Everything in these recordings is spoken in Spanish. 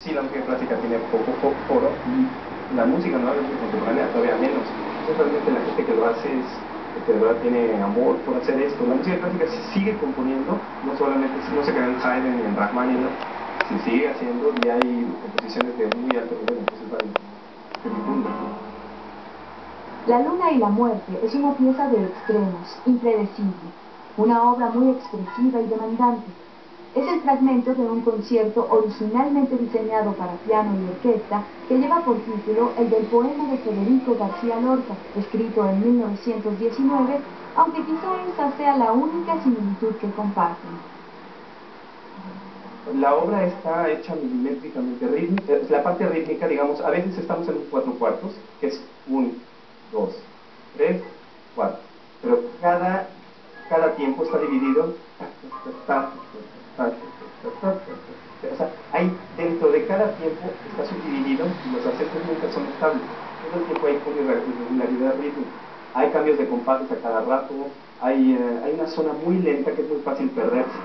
Sí, la música clásica tiene poco foro y la música nueva contemporánea todavía menos. Entonces la gente que lo hace es de verdad tiene amor por hacer esto. La música clásica se sigue componiendo, no solamente no se queda en Haydn ni en Rachmaninoff, se sigue haciendo y hay composiciones de muy alto nivel, entonces vale. La luna y la muerte es una pieza de extremos, impredecible, una obra muy expresiva y demandante es el fragmento de un concierto originalmente diseñado para piano y orquesta que lleva por título el del poema de Federico García Lorca, escrito en 1919, aunque quizá esa sea la única similitud que comparten. La obra está hecha milimétricamente rítmica, eh, la parte rítmica, digamos, a veces estamos en un cuatro cuartos, que es un, dos, tres, cuatro, pero cada, cada tiempo está dividido hay dentro de cada tiempo está subdividido y los acentos nunca son estables. Todo el tiempo hay irregularidad rítmica. Hay cambios de compases a cada rato, hay, eh, hay una zona muy lenta que es muy fácil perderse.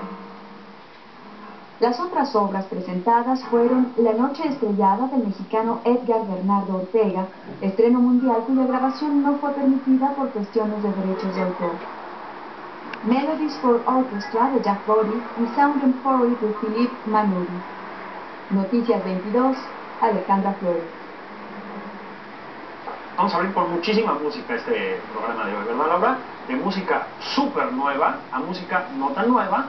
Las otras obras presentadas fueron La Noche Estrellada del mexicano Edgar Bernardo Ortega, estreno mundial cuya grabación no fue permitida por cuestiones de derechos de autor. Melodies for Orchestra de Jack Body y Sound and Fury de Philippe Manuri. Noticias 22, Alejandra Flores. Vamos a abrir por muchísima música este programa de hoy, ¿verdad Laura? De música súper nueva a música no tan nueva,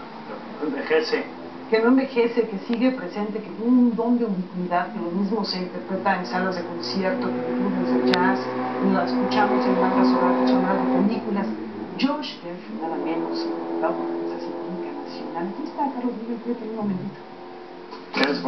pero envejece. Que no envejece, que sigue presente, que tiene un don de ubicuidad, que lo mismo se interpreta en salas de concierto, que en de jazz, lo escuchamos en bandas sonoras de películas. Josh Jeff, nada menos, la Organización Sinfónica Nacional. Aquí está Carlos Miguel, un momentito.